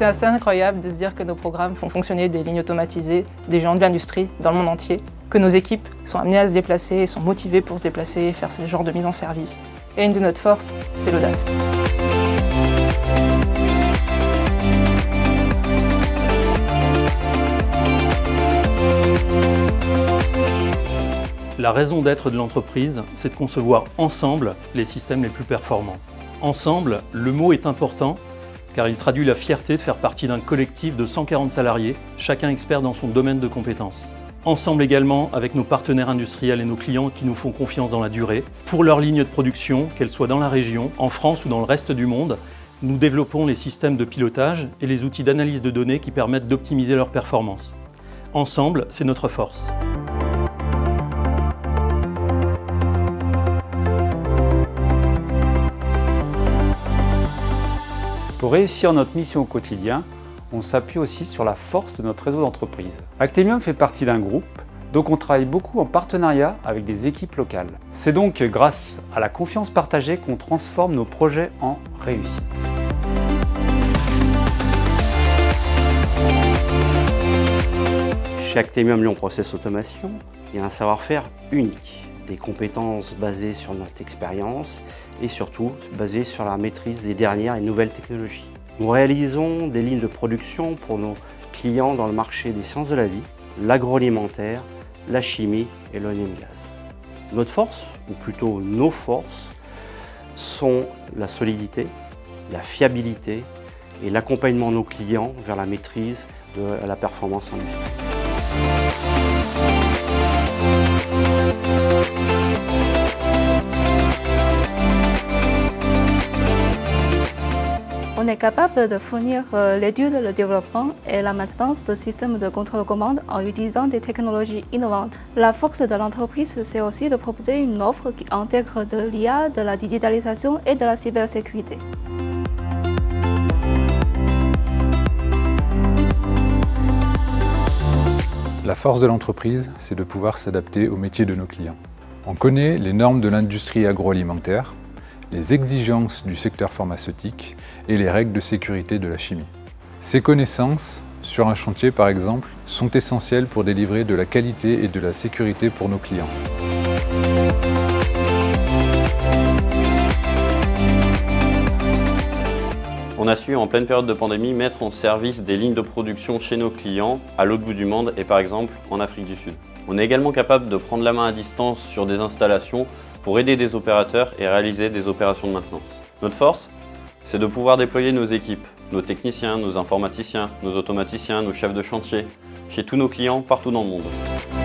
C'est assez incroyable de se dire que nos programmes font fonctionner des lignes automatisées, des gens de l'industrie dans le monde entier, que nos équipes sont amenées à se déplacer et sont motivées pour se déplacer et faire ce genre de mise en service. Et une de notre force, c'est l'audace. La raison d'être de l'entreprise, c'est de concevoir ensemble les systèmes les plus performants. Ensemble, le mot est important car il traduit la fierté de faire partie d'un collectif de 140 salariés, chacun expert dans son domaine de compétences. Ensemble également avec nos partenaires industriels et nos clients qui nous font confiance dans la durée. Pour leurs lignes de production, qu'elles soient dans la région, en France ou dans le reste du monde, nous développons les systèmes de pilotage et les outils d'analyse de données qui permettent d'optimiser leur performance. Ensemble, c'est notre force. Pour réussir notre mission au quotidien, on s'appuie aussi sur la force de notre réseau d'entreprise. Actemium fait partie d'un groupe, donc on travaille beaucoup en partenariat avec des équipes locales. C'est donc grâce à la confiance partagée qu'on transforme nos projets en réussite. Chez Actemium Lyon Process Automation, il y a un savoir-faire unique, des compétences basées sur notre expérience et surtout basées sur la maîtrise des dernières et nouvelles technologies. Nous réalisons des lignes de production pour nos clients dans le marché des sciences de la vie, l'agroalimentaire, la chimie et l'oil and gas. Notre force, ou plutôt nos forces, sont la solidité, la fiabilité et l'accompagnement de nos clients vers la maîtrise de la performance industrielle. On est capable de fournir euh, l'étude, le développement et la maintenance de systèmes de contrôle commande en utilisant des technologies innovantes. La force de l'entreprise, c'est aussi de proposer une offre qui intègre de l'IA, de la digitalisation et de la cybersécurité. La force de l'entreprise, c'est de pouvoir s'adapter au métier de nos clients. On connaît les normes de l'industrie agroalimentaire, les exigences du secteur pharmaceutique et les règles de sécurité de la chimie. Ces connaissances, sur un chantier par exemple, sont essentielles pour délivrer de la qualité et de la sécurité pour nos clients. On a su en pleine période de pandémie mettre en service des lignes de production chez nos clients à l'autre bout du monde et par exemple en Afrique du Sud. On est également capable de prendre la main à distance sur des installations pour aider des opérateurs et réaliser des opérations de maintenance. Notre force, c'est de pouvoir déployer nos équipes, nos techniciens, nos informaticiens, nos automaticiens, nos chefs de chantier, chez tous nos clients partout dans le monde.